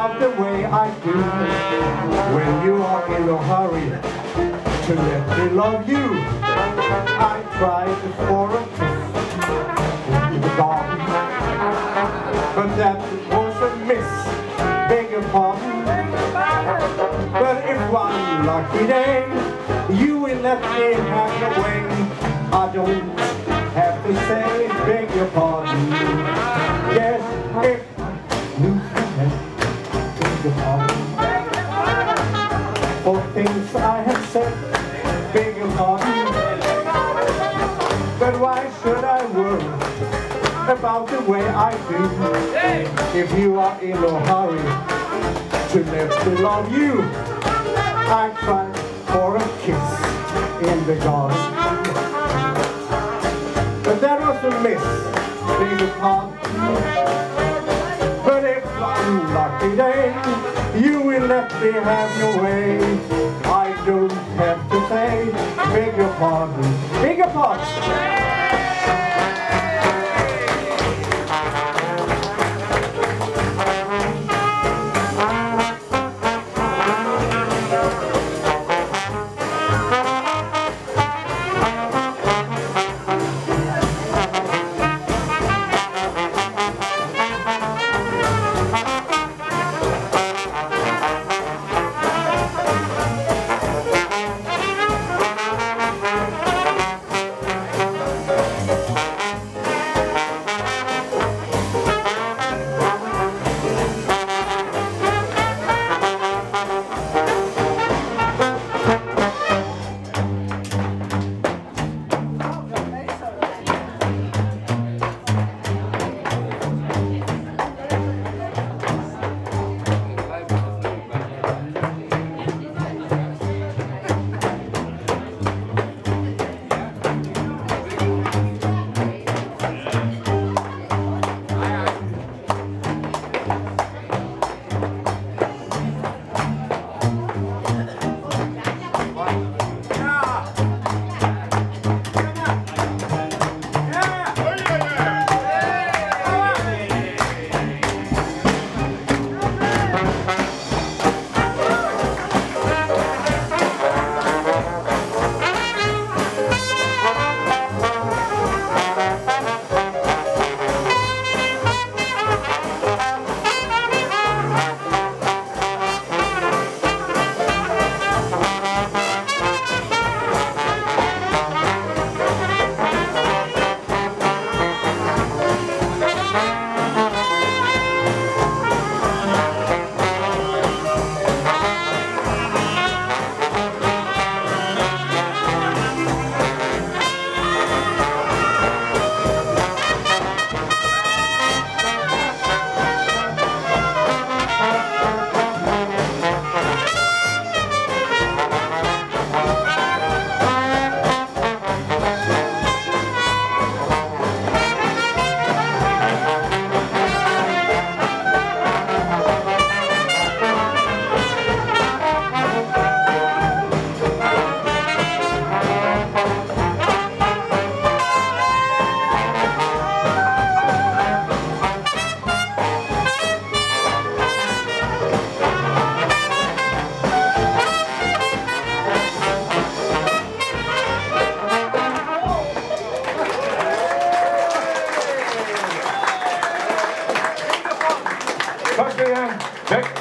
about the way I do when you are in a hurry to let me love you. I tried for a kiss in the but that was a miss. Beg your pardon. But if one lucky day you will let me have your way, I don't have to say beg your pardon. Yes, if you for things I have said, beg your pardon. But why should I worry about the way I do if you are in no hurry to let me love you? I tried for a kiss in the garden. But that was a miss, beg your pardon. let me have your way. I don't have to say, beg your pardon, beg your pardon.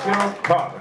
National Park.